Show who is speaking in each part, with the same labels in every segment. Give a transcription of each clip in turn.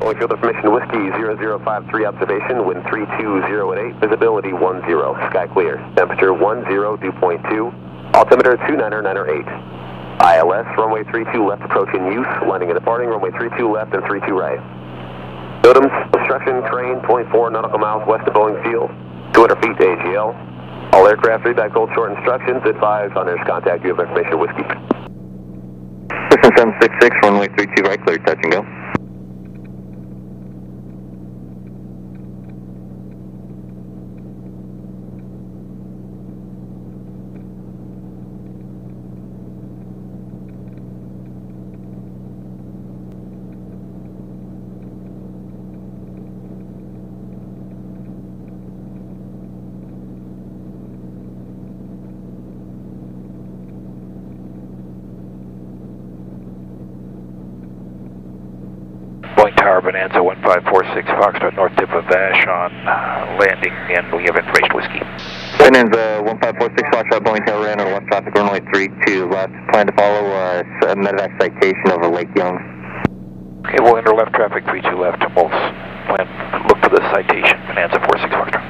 Speaker 1: Only field information whiskey 0053 observation, wind 320 visibility 10, sky clear, temperature 10, dew point 2, altimeter 29908. ILS, runway 32 left approach in use, landing and departing, runway 32 left and 32 right. NOTAMs, obstruction, crane, 0.4 nautical miles west of Boeing Field, 200 feet to AGL. All aircraft read feedback hold short instructions, advise on air's contact, you have information whiskey.
Speaker 2: System 766, runway 32 right, clear, touch and go.
Speaker 3: Boeing Tower Bonanza 1546 Foxtrot north tip of Vashon uh, landing and we have information whiskey.
Speaker 2: Bonanza 1546 Foxtrot Boeing Tower Runner left traffic runway 32 left. Plan to follow uh, a medevac citation over Lake Young.
Speaker 3: Okay, we'll enter left traffic 32 left and we'll plan, look for the citation, Bonanza 46 Foxtrot.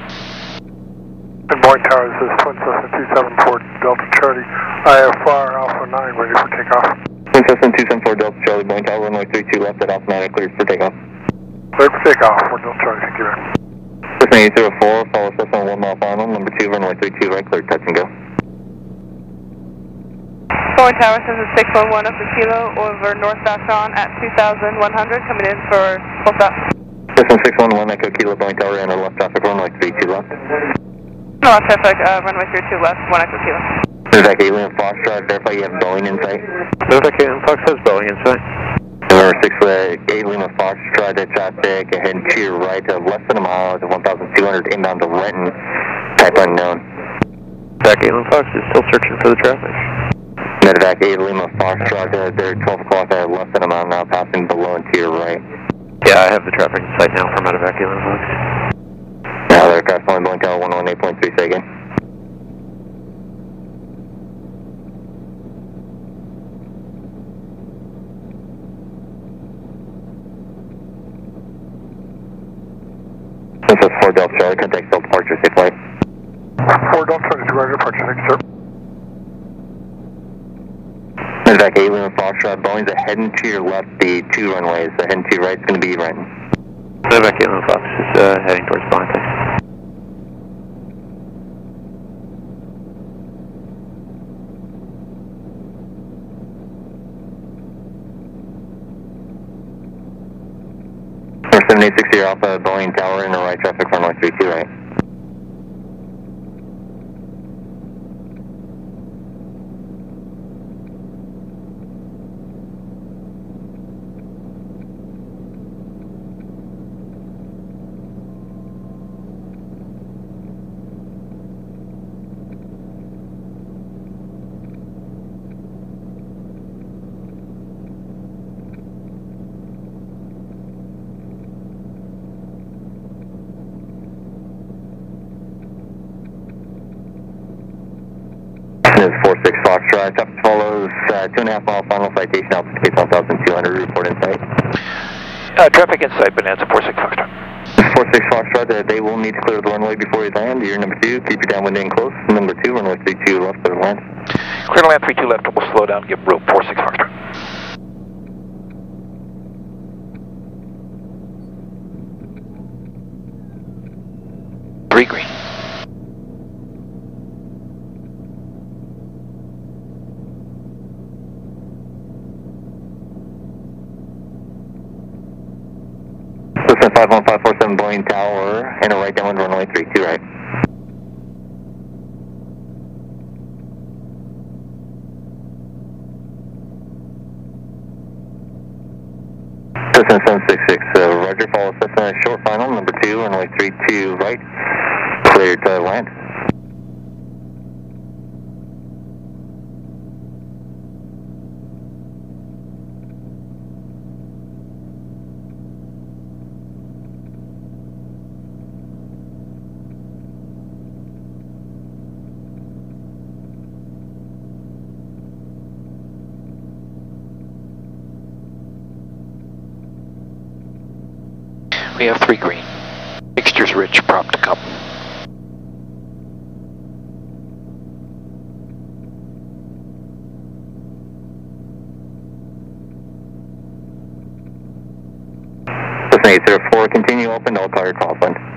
Speaker 4: Good morning, Tower. This is Twin Cessna 274 Delta Charlie. IFR Alpha 9 ready for takeoff.
Speaker 2: Twin Cessna 274 Delta Charlie Boeing Tower runway 32 left at automatic cleared for takeoff.
Speaker 4: Ready for takeoff. For Delta Charlie. Thank you, man.
Speaker 2: Cessna 804, follow Cessna 1 mile final, number 2 runway 32 right, clear, touch and go.
Speaker 5: Boeing Tower Cessna 611 up to Kilo over North Vashon at 2100 coming in for full stop.
Speaker 2: Cessna 611 Echo Kilo Boeing Tower Runner left traffic runway 32 left.
Speaker 5: No, traffic, uh, runway 32 left, 1 Echo Kilo.
Speaker 2: Medevac Alien Foxtrot, verify you have Boeing in sight.
Speaker 6: Medevac Alien Fox has Boeing in sight.
Speaker 2: Number 6 with Alien Foxtrot, dead traffic, ahead to your right of less than a mile to 1,200 inbound to Renton, type unknown.
Speaker 6: Medevac Alien Fox is still searching for the traffic.
Speaker 2: Medevac Alien Foxtrot, uh, they're 12 o'clock at less than a mile now, passing below and to your right.
Speaker 6: Yeah, I have the traffic in sight now for Medevac Alien Fox.
Speaker 2: Now aircraft only Boeing Tower 118.3 second. This is 4 Delta Charlie, contact Delta departure, safe flight.
Speaker 4: 4 Delta Charlie. Ready for departure. Thank you, sir.
Speaker 2: Medevac Alien Foxtrot, Boeing's heading to your left, the two runways. The heading to your right is going to be Renton.
Speaker 6: Medevac Alien Fox is uh, heading towards Bonte.
Speaker 2: Number 7860 Alpha, Boeing Tower in the right traffic runway 32 right. This is 46 Foxtrot. Traffic follows uh, two and a half mile final citation altitude 1,200. Report in sight.
Speaker 3: Uh, traffic in sight, Bonanza 46 Foxtrot.
Speaker 2: 46 Foxtrot, uh, they will need to clear the runway before you land. You're number two. Keep your downwind in close. Number two, runway 32 left for the land.
Speaker 3: Clear to land 32 left we'll slow down, give room 46 Foxtrot. Three green.
Speaker 2: Cessna 51547 Boeing Tower, and a right downwind runway 32 right. Cessna 766, uh, Roger, follow Cessna short final, number two, runway 32 right, cleared to land.
Speaker 3: We have three green. Mixture's rich, prop to come.
Speaker 2: Cessna 804, continue open all clear crosswind.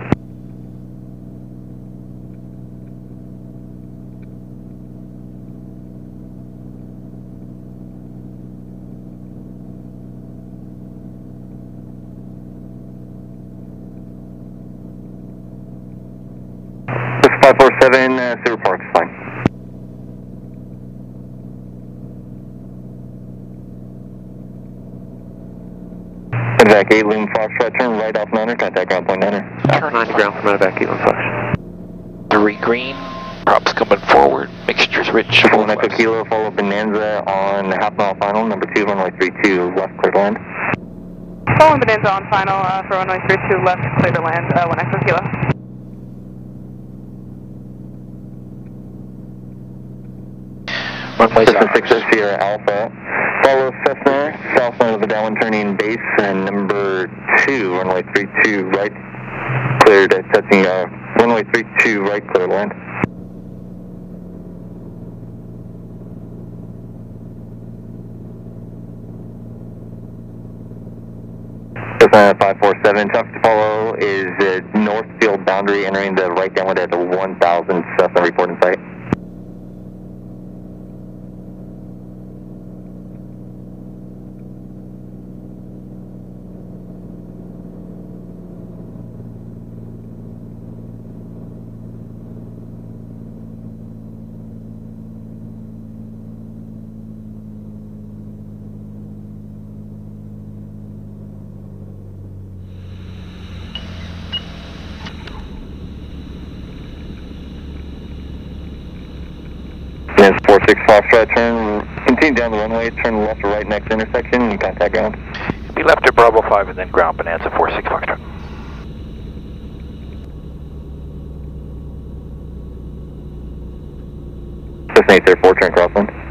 Speaker 2: This 547, uh, Silver Park's fine. Medevac 8, Loom Foxtrot, turn right off Niner, contact ground point Niner.
Speaker 6: Turn 9 to ground from Medevac 8 Fox.
Speaker 3: Three green. Props coming forward. Mixture's rich.
Speaker 2: Triple
Speaker 3: full
Speaker 2: Echo
Speaker 3: west.
Speaker 2: Kilo, follow Bonanza on half mile final, number 2, runway 32, left clear to land.
Speaker 5: Following Bonanza on final uh, for runway 32 left, clear to land, uh, 1 Echo Kilo.
Speaker 3: Runway's
Speaker 2: Cessna 6 Sierra Alpha. Follow Cessna, southbound of the downwind turning base, and number 2, runway 32, right, cleared at touching, uh, runway 32, right, clear land. Cessna 547, traffic to follow is uh, north field boundary, entering the right downwind at 1000, Cessna report in sight. Then 46 Foxtrot, turn, continue down the runway, turn left or right next intersection, and contact ground.
Speaker 3: Be left at Bravo 5 and then ground Bonanza 46 Foxtrot.
Speaker 2: Cessna 804, turn crosswind.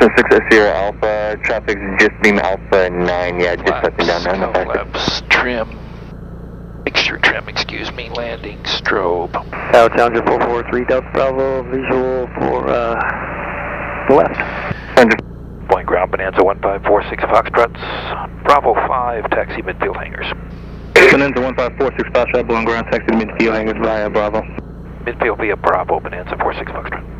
Speaker 2: Cessna 6 Sierra Alpha, traffic's just beam Alpha 9, yeah, just touching down no faster.
Speaker 3: Labs, trim. Mixture trim, excuse me. Landing, strobe.
Speaker 6: Tower Challenger 443 Delta Bravo, visual for uh, the left.
Speaker 3: Point ground Bonanza 1546 Foxtrots. Bravo 5, taxi midfield hangars.
Speaker 6: Bonanza 1546 Foxtrot, Boeing ground, taxi midfield hangars via Bravo.
Speaker 3: Midfield via Bravo, Bonanza 46 Foxtrot.